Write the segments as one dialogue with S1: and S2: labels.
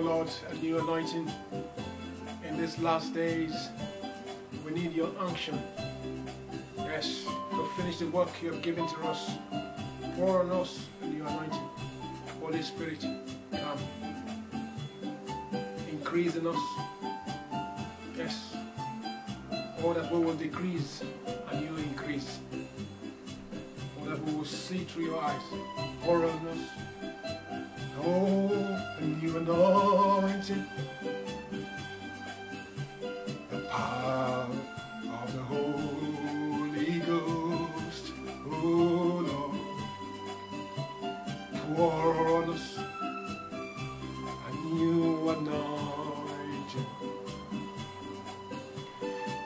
S1: Oh Lord, a new anointing in these last days. We need your unction. Yes, to finish the work you have given to us. Pour on us a new anointing. Holy Spirit, come. Increase in us. Yes. All that we will decrease and you increase. All that we will see through your eyes. Pour on us. A new anointing. The power of the Holy Ghost. Oh Lord. Pour on us a new anointing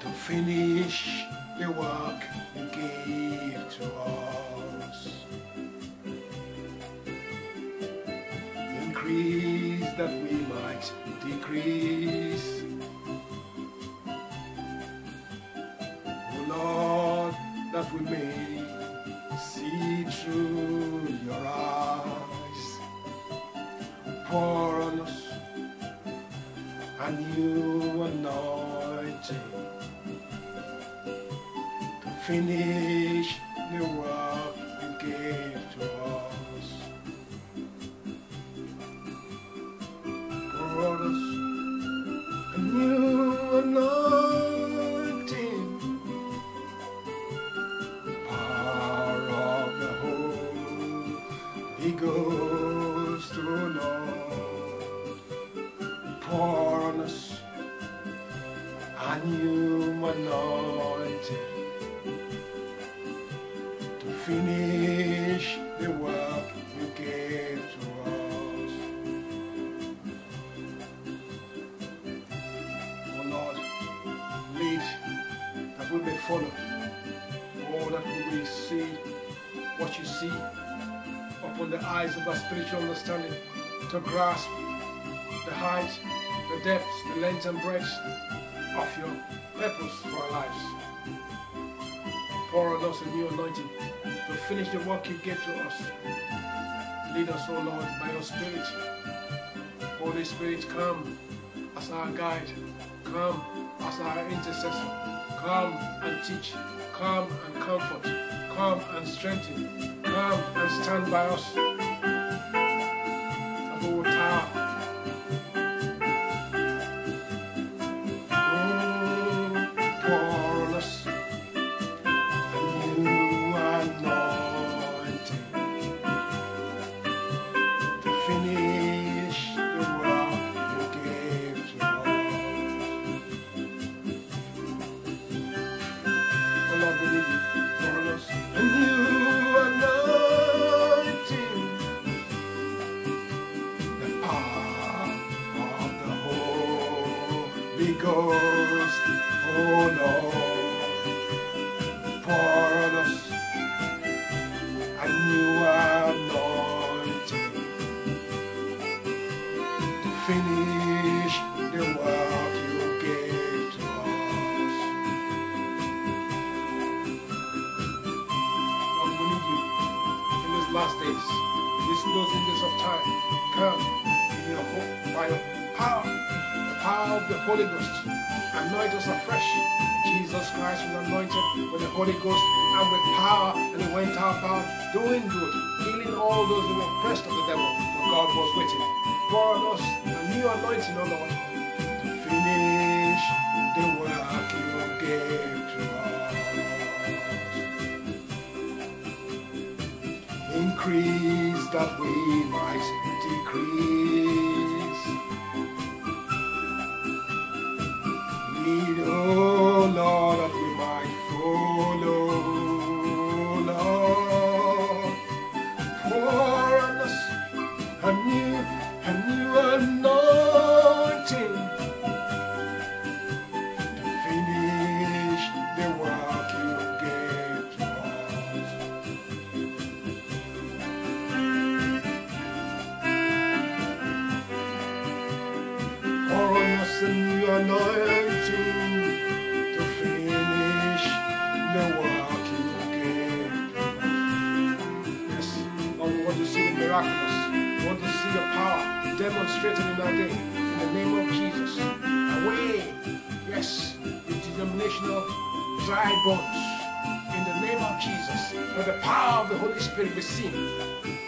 S1: to finish the work you gave to us. Increase that we might decrease. Oh Lord, that we may see through your eyes. Pour on us a new anointing to finish the work you gave Us a new anointing. Power of the Holy Ghost, oh Lord, pour on us. A new anointing to finish the follow. Oh, that we may see what you see upon the eyes of our spiritual understanding to grasp the height, the depth, the length and breadth of your purpose for our lives. Pour on us a new anointing to finish the work you gave to us. Lead us, O Lord, by your Spirit. Holy Spirit, come as our guide. Come as our intercessor. Come and teach. Come and comfort. Come and strengthen. Come and stand by us. Will tower. Ghost. Oh Lord, pour on us a new anointing to finish the work you gave to us. Lord, we need you in these last days, these closing days of time. Come in your hope by power, the power of the Holy Ghost. Anoint us afresh. Jesus Christ was anointed with the Holy Ghost and with power, and he went out about doing good, healing all those who were oppressed of the devil, for God was with him. Pour on us a new anointing, O Lord, to finish the work you gave to us. Increase that we might decrease. Demonstrated in our day. In the name of Jesus. Away, yes, the denominational dry bones. In the name of Jesus. Let the power of the Holy Spirit be seen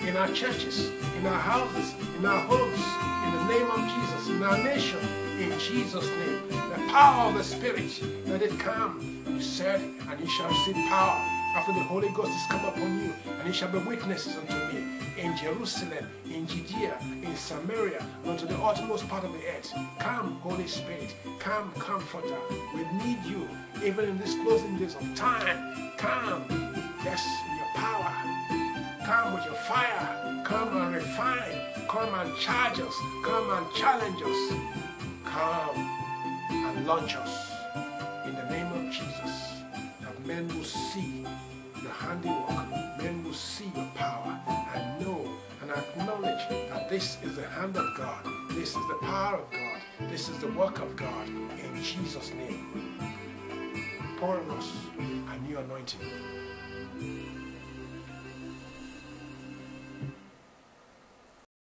S1: in our churches, in our houses, in our homes. In the name of Jesus. In our nation. In Jesus' name. The power of the Spirit. Let it come. You said, and you shall receive power after the Holy Ghost is come upon you, and you shall be witnesses unto me in Jerusalem, in Judea, in Samaria, unto the uttermost part of the earth. Come, Holy Spirit, come, Comforter. We need you, even in these closing days of time. Come, yes, in your power. Come with your fire. Come and refine. Come and charge us. Come and challenge us. Come and launch us the hand of God. This is the power of God. This is the work of God. In Jesus' name. Pour on us a new anointing.